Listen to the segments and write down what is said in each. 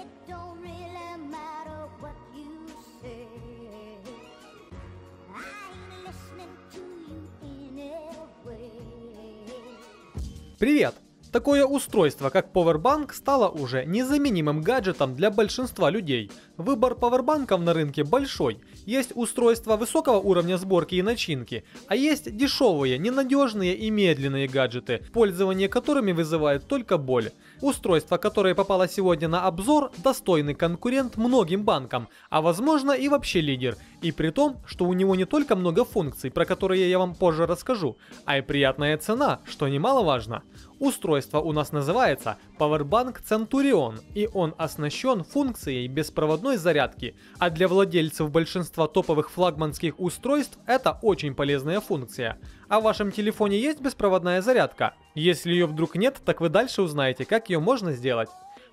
It don't really matter what you say. I ain't listening to you anyway. Привет! Такое устройство, как Powerbank, стало уже незаменимым гаджетом для большинства людей. Выбор пауэрбанков на рынке большой. Есть устройства высокого уровня сборки и начинки, а есть дешевые, ненадежные и медленные гаджеты, пользование которыми вызывает только боль. Устройство, которое попало сегодня на обзор, достойный конкурент многим банкам, а возможно и вообще лидер. И при том, что у него не только много функций, про которые я вам позже расскажу, а и приятная цена, что немаловажно. Устройство у нас называется Powerbank Centurion, и он оснащен функцией беспроводной зарядки, а для владельцев большинства топовых флагманских устройств это очень полезная функция. А в вашем телефоне есть беспроводная зарядка? Если ее вдруг нет, так вы дальше узнаете, как ее можно сделать.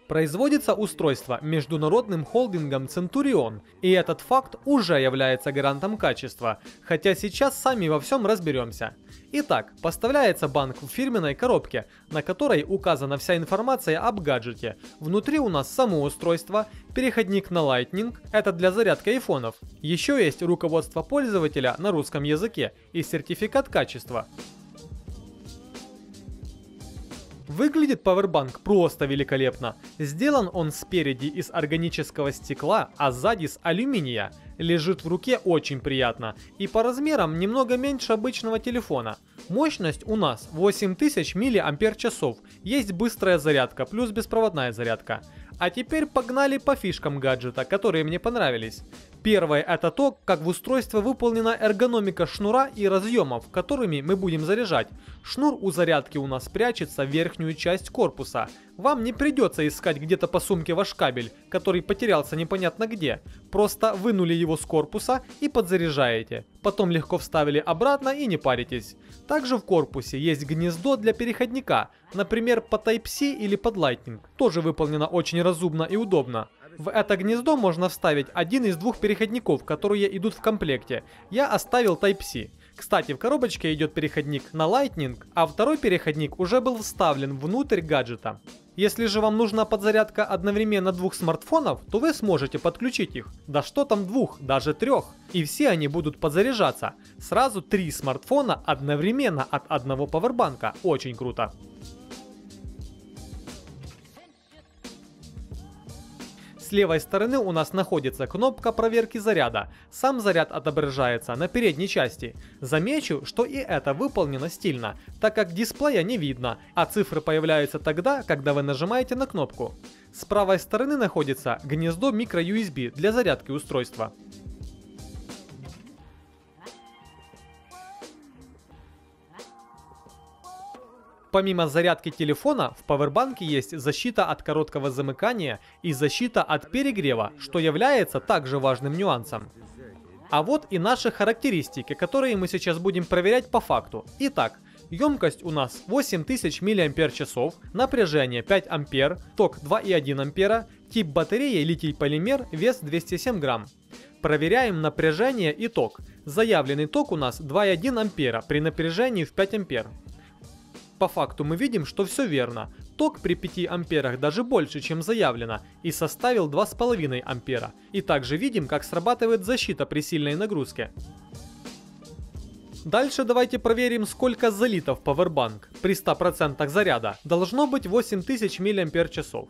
Производится устройство международным холдингом Centurion, и этот факт уже является гарантом качества, хотя сейчас сами во всем разберемся. Итак, поставляется банк в фирменной коробке, на которой указана вся информация об гаджете. Внутри у нас само устройство, переходник на Lightning, это для зарядки айфонов. Еще есть руководство пользователя на русском языке и сертификат качества. Выглядит Powerbank просто великолепно. Сделан он спереди из органического стекла, а сзади с алюминия. Лежит в руке очень приятно и по размерам немного меньше обычного телефона. Мощность у нас 8000 мАч, есть быстрая зарядка плюс беспроводная зарядка. А теперь погнали по фишкам гаджета, которые мне понравились. Первое это то, как в устройстве выполнена эргономика шнура и разъемов, которыми мы будем заряжать. Шнур у зарядки у нас прячется в верхнюю часть корпуса. Вам не придется искать где-то по сумке ваш кабель, который потерялся непонятно где. Просто вынули его с корпуса и подзаряжаете. Потом легко вставили обратно и не паритесь. Также в корпусе есть гнездо для переходника, например по Type-C или под Lightning. Тоже выполнено очень разумно и удобно. В это гнездо можно вставить один из двух переходников, которые идут в комплекте. Я оставил Type-C. Кстати, в коробочке идет переходник на Lightning, а второй переходник уже был вставлен внутрь гаджета. Если же вам нужна подзарядка одновременно двух смартфонов, то вы сможете подключить их. Да что там двух, даже трех. И все они будут подзаряжаться. Сразу три смартфона одновременно от одного пауэрбанка. Очень круто. С левой стороны у нас находится кнопка проверки заряда. Сам заряд отображается на передней части. Замечу, что и это выполнено стильно, так как дисплея не видно, а цифры появляются тогда, когда вы нажимаете на кнопку. С правой стороны находится гнездо microUSB для зарядки устройства. Помимо зарядки телефона, в пауэрбанке есть защита от короткого замыкания и защита от перегрева, что является также важным нюансом. А вот и наши характеристики, которые мы сейчас будем проверять по факту. Итак, емкость у нас 8000 мАч, напряжение 5 А, ток 2,1 А, тип батареи литий-полимер, вес 207 грамм. Проверяем напряжение и ток. Заявленный ток у нас 2,1 А при напряжении в 5 А. По факту мы видим, что все верно. Ток при 5 амперах даже больше, чем заявлено, и составил 2,5 ампера. И также видим, как срабатывает защита при сильной нагрузке. Дальше давайте проверим, сколько залито в Powerbank. При 100% заряда должно быть 8000 мАч.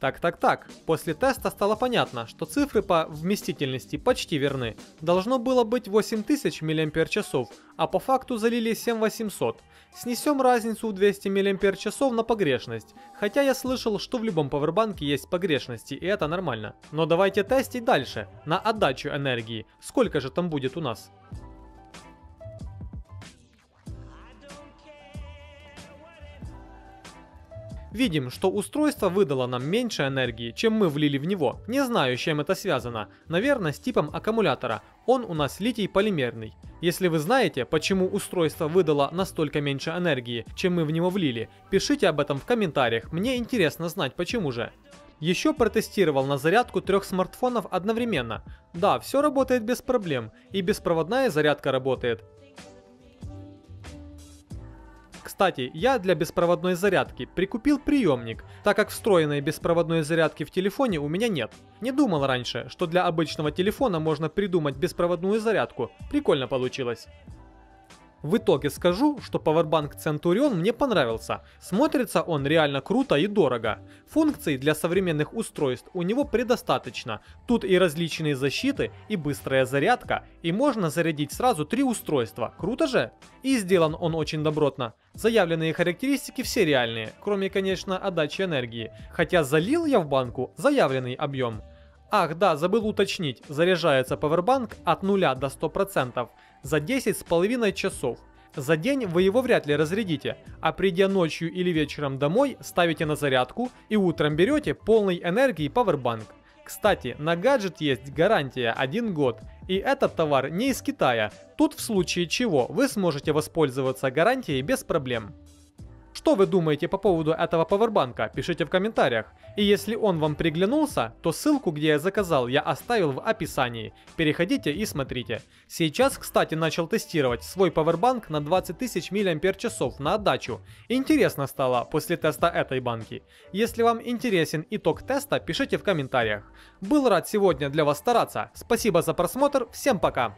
Так, так, так. После теста стало понятно, что цифры по вместительности почти верны. Должно было быть 8000 мАч, а по факту залили 7800. Снесем разницу в 200 мАч на погрешность. Хотя я слышал, что в любом пауэрбанке есть погрешности, и это нормально. Но давайте тестить дальше, на отдачу энергии. Сколько же там будет у нас? Видим, что устройство выдало нам меньше энергии, чем мы влили в него. Не знаю, с чем это связано. Наверное, с типом аккумулятора. Он у нас литий-полимерный. Если вы знаете, почему устройство выдало настолько меньше энергии, чем мы в него влили, пишите об этом в комментариях. Мне интересно знать, почему же. Еще протестировал на зарядку трех смартфонов одновременно. Да, все работает без проблем. И беспроводная зарядка работает. Кстати, я для беспроводной зарядки прикупил приемник, так как встроенной беспроводной зарядки в телефоне у меня нет. Не думал раньше, что для обычного телефона можно придумать беспроводную зарядку. Прикольно получилось. В итоге скажу, что Powerbank Centurion мне понравился. Смотрится он реально круто и дорого. Функций для современных устройств у него предостаточно. Тут и различные защиты, и быстрая зарядка, и можно зарядить сразу три устройства. Круто же? И сделан он очень добротно. Заявленные характеристики все реальные, кроме, конечно, отдачи энергии. Хотя залил я в банку заявленный объем. Ах да, забыл уточнить, заряжается Powerbank от 0 до 100% за 10 с половиной часов. За день вы его вряд ли разрядите, а придя ночью или вечером домой, ставите на зарядку и утром берете полной энергии Powerbank. Кстати, на гаджет есть гарантия 1 год, и этот товар не из Китая. Тут в случае чего вы сможете воспользоваться гарантией без проблем. Что вы думаете по поводу этого пауэрбанка? Пишите в комментариях. И если он вам приглянулся, то ссылку, где я заказал, я оставил в описании. Переходите и смотрите. Сейчас, кстати, начал тестировать свой пауэрбанк на 20 тысяч мАч на отдачу. Интересно стало после теста этой банки. Если вам интересен итог теста, пишите в комментариях. Был рад сегодня для вас стараться. Спасибо за просмотр, всем пока!